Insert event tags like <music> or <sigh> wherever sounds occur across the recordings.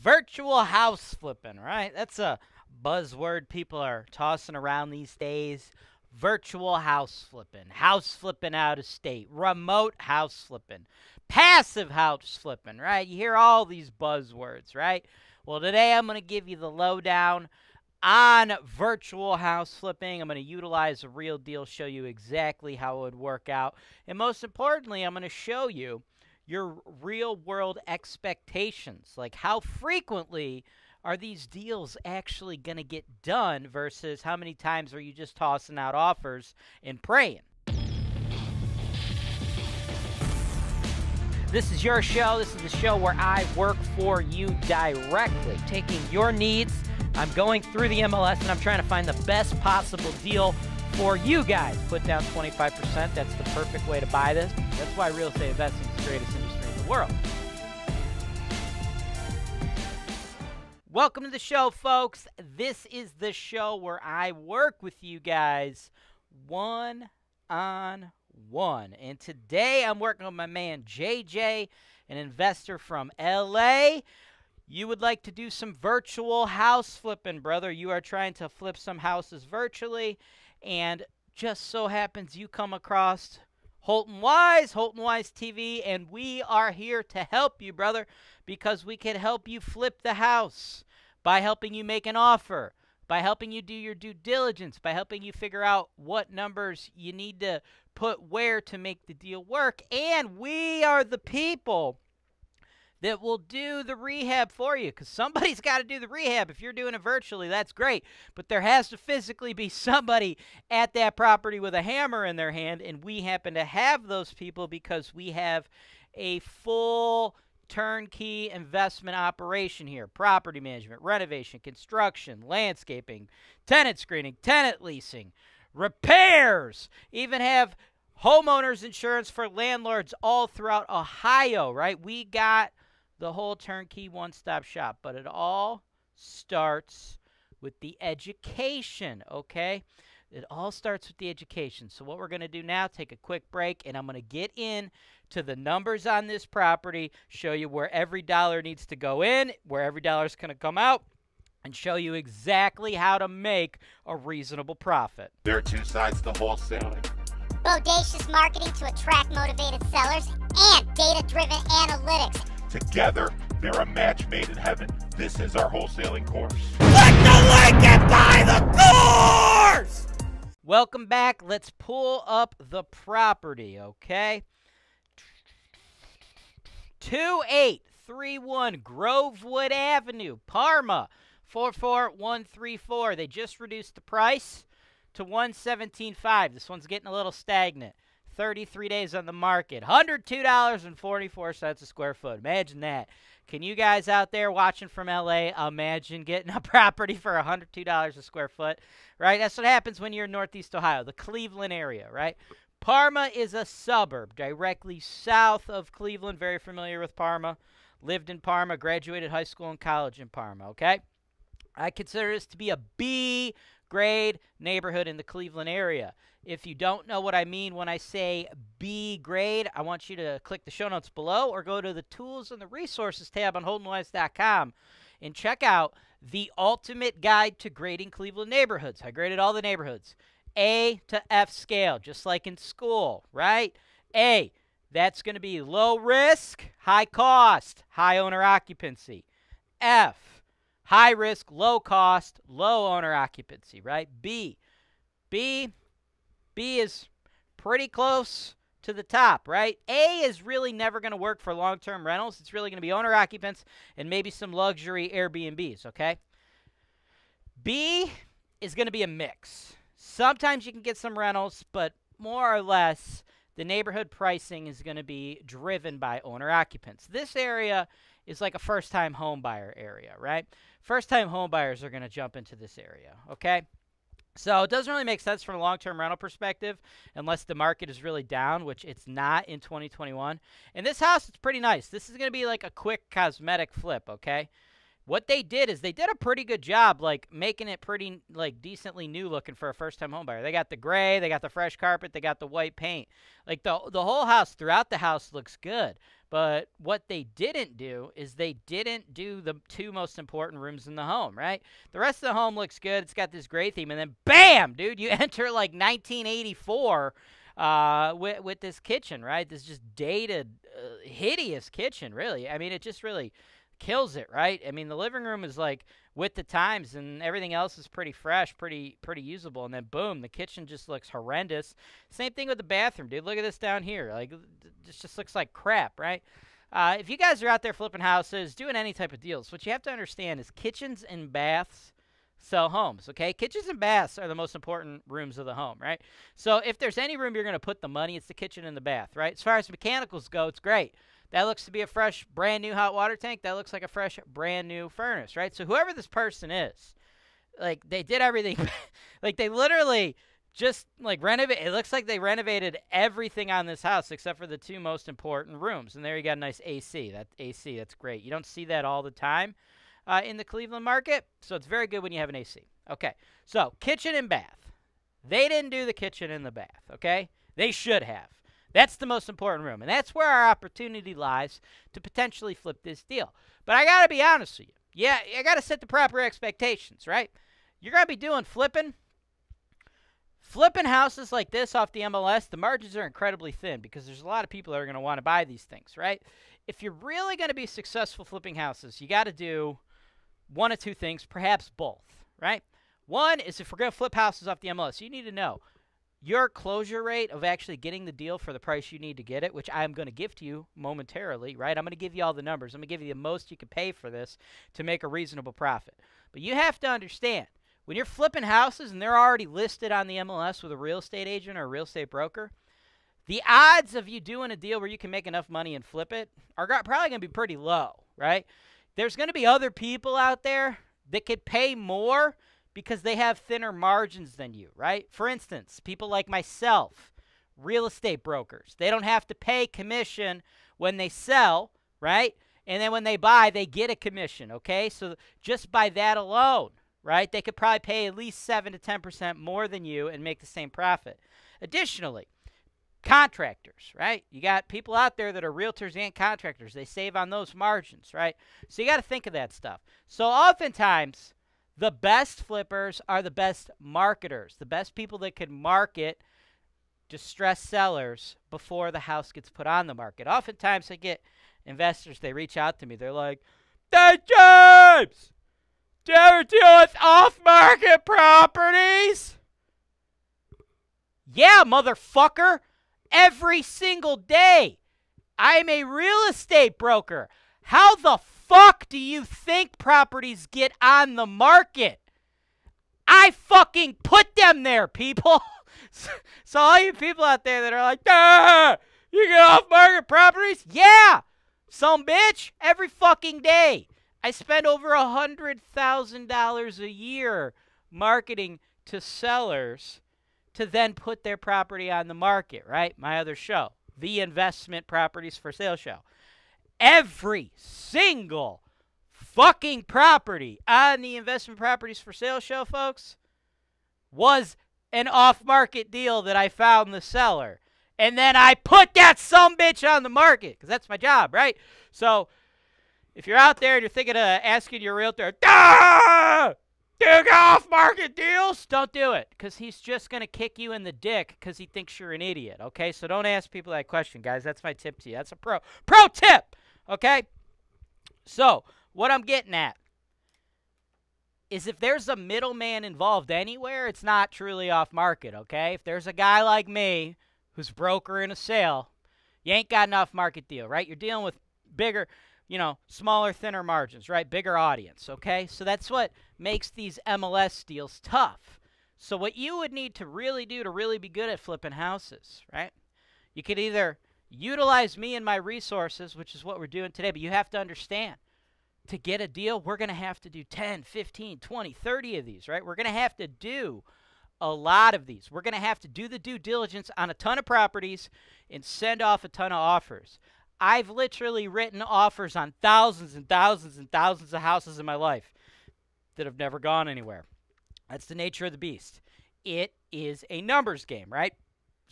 virtual house flipping, right? That's a buzzword people are tossing around these days. Virtual house flipping, house flipping out of state, remote house flipping, passive house flipping, right? You hear all these buzzwords, right? Well, today I'm going to give you the lowdown on virtual house flipping. I'm going to utilize a real deal, show you exactly how it would work out. And most importantly, I'm going to show you your real world expectations. Like how frequently are these deals actually going to get done versus how many times are you just tossing out offers and praying? This is your show. This is the show where I work for you directly, taking your needs. I'm going through the MLS and I'm trying to find the best possible deal for you guys. Put down 25%. That's the perfect way to buy this. That's why real estate investing is the greatest industry in the world. Welcome to the show, folks. This is the show where I work with you guys one on one. And today I'm working with my man JJ, an investor from LA. You would like to do some virtual house flipping, brother. You are trying to flip some houses virtually, and just so happens you come across Holton Wise, Holton Wise TV, and we are here to help you, brother, because we can help you flip the house by helping you make an offer, by helping you do your due diligence, by helping you figure out what numbers you need to put where to make the deal work. And we are the people that will do the rehab for you because somebody's <laughs> got to do the rehab. If you're doing it virtually, that's great. But there has to physically be somebody at that property with a hammer in their hand. And we happen to have those people because we have a full turnkey investment operation here property management, renovation, construction, landscaping, tenant screening, tenant leasing, repairs, even have homeowners insurance for landlords all throughout Ohio, right? We got the whole turnkey one stop shop, but it all starts with the education, okay? It all starts with the education. So what we're going to do now, take a quick break, and I'm going to get in to the numbers on this property, show you where every dollar needs to go in, where every dollar is going to come out, and show you exactly how to make a reasonable profit. There are two sides to wholesaling. Bodacious marketing to attract motivated sellers and data-driven analytics. Together, they're a match made in heaven. This is our wholesaling course. Click the link and buy the course! Welcome back. Let's pull up the property, okay? 2831 Grovewood Avenue, Parma, 44134. They just reduced the price to 117.5. This one's getting a little stagnant. 33 days on the market. $102.44 a square foot. Imagine that. Can you guys out there watching from LA imagine getting <laughs> a property for $102 a square foot? Right? That's what happens when you're in Northeast Ohio, the Cleveland area, right? Parma is a suburb directly south of Cleveland. Very familiar with Parma. Lived in Parma, graduated high school and college in Parma, okay? I consider this to be a B grade neighborhood in the Cleveland area. If you don't know what I mean when I say B grade, I want you to click the show notes below or go to the tools and the resources tab on holtonwise.com and check out the ultimate guide to grading Cleveland neighborhoods. I graded all the neighborhoods. A to F scale, just like in school, right? A, that's going to be low risk, high cost, high owner occupancy. F, high risk, low cost, low owner occupancy, right? B, B, B is pretty close to the top, right? A is really never going to work for long term rentals. It's really going to be owner occupants and maybe some luxury Airbnbs, okay? B is going to be a mix. Sometimes you can get some rentals, but more or less, the neighborhood pricing is going to be driven by owner occupants. This area is like a first time home buyer area, right? First time home buyers are going to jump into this area, okay? So it doesn't really make sense from a long term rental perspective unless the market is really down, which it's not in 2021. And this house is pretty nice. This is going to be like a quick cosmetic flip, okay? What they did is they did a pretty good job, like making it pretty like decently new looking for a first time home buyer. They got the gray, they got the fresh carpet, they got the white paint. Like the the whole house throughout the house looks good. But what they didn't do is they didn't do the two most important rooms in the home, right? The rest of the home looks good. It's got this gray theme, and then bam, dude, you <laughs> enter like 1984 uh, with with this kitchen, right? This just dated, uh, hideous kitchen, really. I mean, it just really kills it, right? I mean, the living room is like with the times, and everything else is pretty fresh, pretty pretty usable. And then boom, the kitchen just looks horrendous. Same thing with the bathroom, dude. Look at this down here. Like, this just looks like crap, right? Uh, if you guys are out there flipping houses, doing any type of deals, what you have to understand is kitchens and baths sell homes, okay? Kitchens and baths are the most important rooms of the home, right? So if there's any room you're going to put the money, it's the kitchen and the bath, right? As far as mechanicals go, it's great. That looks to be a fresh, brand new hot water tank. That looks like a fresh, brand new furnace, right? So whoever this person is, like they did everything, <laughs> like they literally just like renovate. It looks like they renovated everything on this house except for the two most important rooms. And there you got a nice AC. That AC, that's great. You don't see that all the time uh, in the Cleveland market, so it's very good when you have an AC. Okay, so kitchen and bath. They didn't do the kitchen and the bath. Okay, they should have. That's the most important room. And that's where our opportunity lies to potentially flip this deal. But I got to be honest with you. Yeah, I got to set the proper expectations, right? You're going to be doing flipping. Flipping houses like this off the MLS, the margins are incredibly thin because there's a lot of people that are going to want to buy these things, right? If you're really going to be successful flipping houses, you got to do one of two things, perhaps both, right? One is if we're going to flip houses off the MLS, you need to know your closure rate of actually getting the deal for the price you need to get it, which I'm going to give to you momentarily, right? I'm going to give you all the numbers. I'm going to give you the most you can pay for this to make a reasonable profit. But you have to understand when you're flipping houses and they're already listed on the MLS with a real estate agent or a real estate broker, the odds of you doing a deal where you can make enough money and flip it are probably going to be pretty low, right? There's going to be other people out there that could pay more because they have thinner margins than you, right? For instance, people like myself, real estate brokers, they don't have to pay commission when they sell, right? And then when they buy, they get a commission, okay? So just by that alone, right, they could probably pay at least 7 to 10% more than you and make the same profit. Additionally, contractors, right? You got people out there that are realtors and contractors. They save on those margins, right? So you got to think of that stuff. So oftentimes, the best flippers are the best marketers, the best people that can market distressed sellers before the house gets put on the market. Oftentimes, I get investors, they reach out to me. They're like, Hey, James, do you ever deal with off market properties? Yeah, motherfucker. Every single day. I'm a real estate broker. How the fuck do you think properties get on the market? I fucking put them there, people. <laughs> so all you people out there that are like, ah, you get off market properties? Yeah. Some bitch every fucking day. I spend over a hundred thousand dollars a year marketing to sellers to then put their property on the market, right? My other show, the investment properties for sale show every single fucking property on the investment properties for sale show, folks, was an off market deal that I found the seller. And then I put that some bitch on the market because that's my job, right? So if you're out there and you're thinking of asking your realtor, do off market deals, don't do it because he's just going to kick you in the dick because he thinks you're an idiot, okay? So don't ask people that question, guys. That's my tip to you. That's a pro pro tip. Okay? So, what I'm getting at is if there's a middleman involved anywhere, it's not truly off market, okay? If there's a guy like me who's brokering a sale, you ain't got an off market deal, right? You're dealing with bigger, you know, smaller, thinner margins, right? Bigger audience, okay? So that's what makes these MLS deals tough. So what you would need to really do to really be good at flipping houses, right? You could either utilize me and my resources, which is what we're doing today. But you have to understand to get a deal, we're going to have to do 10, 15, 20, 30 of these, right? We're going to have to do a lot of these. We're going to have to do the due diligence on a ton of properties and send off a ton of offers. I've literally written offers on thousands and thousands and thousands of houses in my life that have never gone anywhere. That's the nature of the beast. It is a numbers game, right?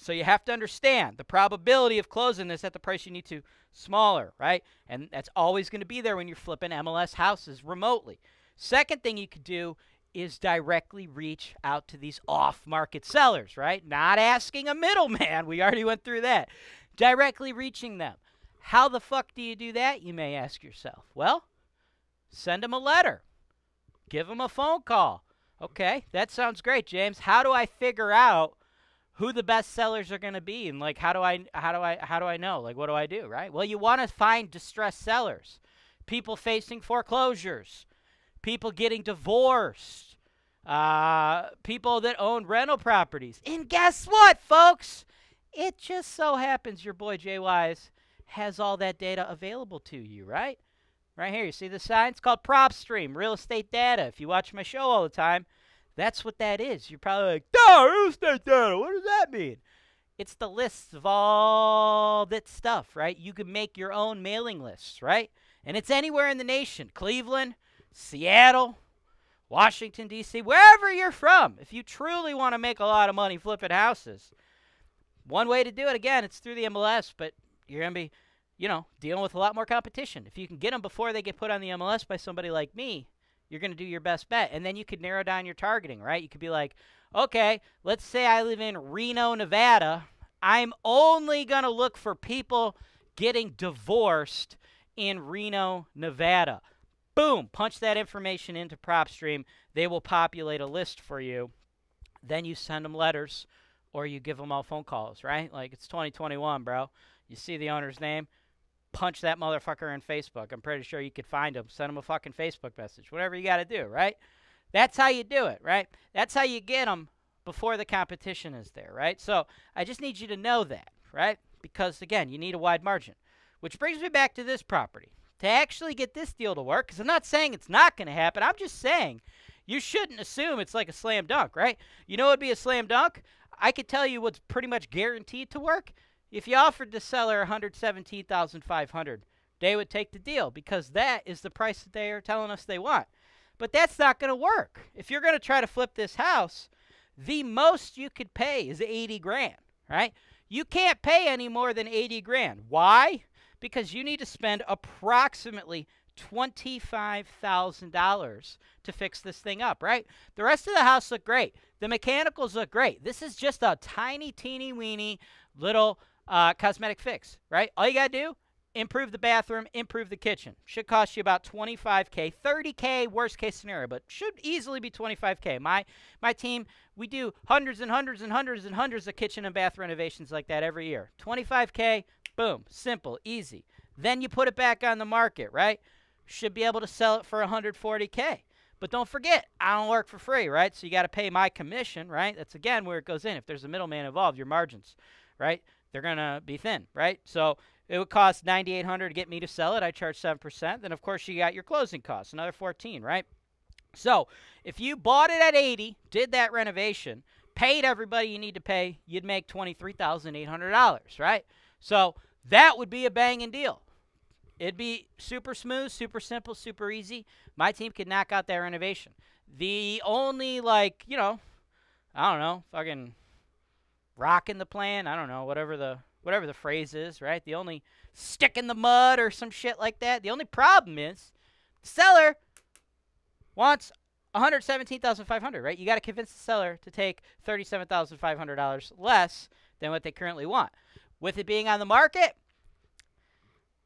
So you have to understand the probability of closing this at the price you need to smaller, right? And that's always going to be there when you're flipping MLS houses remotely. Second thing you could do is directly reach out to these off market sellers, right? Not asking a middleman. <laughs> We already went through that. Directly reaching them. How the fuck do you do that, you may ask yourself? Well, send them a letter, give them a phone call. Okay, that sounds great, James. How do I figure out who the best sellers are going to be and like how do I how do I how do I know? Like what do I do, right? Well, you want to find distressed sellers. People facing foreclosures, people getting divorced, uh, people that own rental properties. And guess what, folks? It just so happens your boy Jay Wise has all that data available to you, right? Right here, you see the sign? It's called PropStream, real estate data. If you watch my show all the time, that's what that is. You're probably like, duh, real estate data. What does that mean? It's the lists of all that stuff, right? You can make your own mailing lists, right? And it's anywhere in the nation Cleveland, Seattle, Washington, D.C., wherever you're from. If you truly want to make a lot of money flipping houses, one way to do it, again, it's through the MLS, but you're going to be, you know, dealing with a lot more competition. If you can get them before they get put on the MLS by somebody like me, you're going to do your best bet. And then you could narrow down your targeting, right? You could be like, okay, let's say I live in Reno, Nevada. I'm only going to look for people getting divorced in Reno, Nevada. Boom, punch that information into PropStream. They will populate a list for you. Then you send them letters or you give them all phone calls, right? Like it's 2021, bro. You see the owner's name, punch that motherfucker in Facebook. I'm pretty sure you could find him. Send him a fucking Facebook message. Whatever you got to do, right? That's how you do it, right? That's how you get them before the competition is there, right? So I just need you to know that, right? Because again, you need a wide margin. Which brings me back to this property. To actually get this deal to work, because I'm not saying it's not going to happen, I'm just saying you shouldn't assume it's like a slam dunk, right? You know what would be a slam dunk? I could tell you what's pretty much guaranteed to work if you offered the seller 117,500, they would take the deal because that is the price that they are telling us they want. But that's not going to work. If you're going to try to flip this house, the most you could pay is 80 grand, right? You can't pay any more than 80 grand. Why? Because you need to spend approximately $25,000 to fix this thing up, right? The rest of the house look great. The mechanicals look great. This is just a tiny, teeny, weeny little uh, cosmetic fix, right? All you got to do, improve the bathroom, improve the kitchen. Should cost you about 25k, 30k worst case scenario, but should easily be 25k. My my team, we do hundreds and hundreds and hundreds and hundreds of kitchen and bath renovations like that every year. 25k, boom, simple, easy. Then you put it back on the market, right? Should be able to sell it for 140k. But don't forget, I don't work for free, right? So you got to pay my commission, right? That's again where it goes in. If there's a middleman involved, your margins, right? They're going to be thin, right? So it would cost 9800 to get me to sell it. I charge 7%. Then, of course, you got your closing costs, another 14 right? So if you bought it at 80 did that renovation, paid everybody you need to pay, you'd make $23,800, right? So that would be a banging deal. It'd be super smooth, super simple, super easy. My team could knock out that renovation. The only, like, you know, I don't know, fucking rocking the plan. I don't know, whatever the whatever the phrase is, right? The only stick in the mud or some shit like that. The only problem is the seller wants 117,500, right? You got to convince the seller to take $37,500 less than what they currently want. With it being on the market,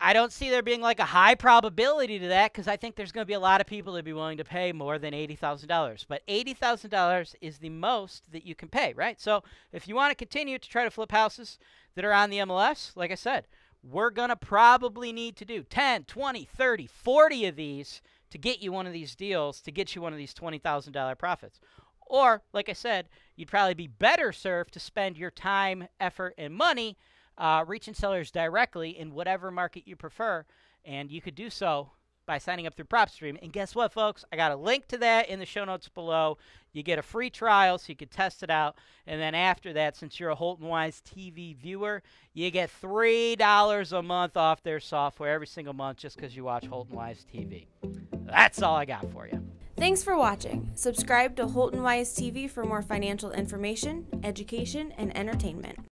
I don't see there being like a high probability to that because I think there's going to be a lot of people that be willing to pay more than $80,000. But $80,000 is the most that you can pay, right? So if you want to continue to try to flip houses that are on the MLS, like I said, we're going to probably need to do 10, 20, 30, 40 of these to get you one of these deals, to get you one of these $20,000 profits. Or, like I said, you'd probably be better served to spend your time, effort, and money uh, reaching sellers directly in whatever market you prefer. And you could do so by signing up through PropStream. And guess what, folks? I got a link to that in the show notes below. You get a free trial so you can test it out. And then after that, since you're a Holton Wise TV viewer, you get $3 a month off their software every single month just because you watch Holton Wise TV. That's all I got for you. Thanks for watching. Subscribe to Holton Wise TV for more financial information, education, and entertainment.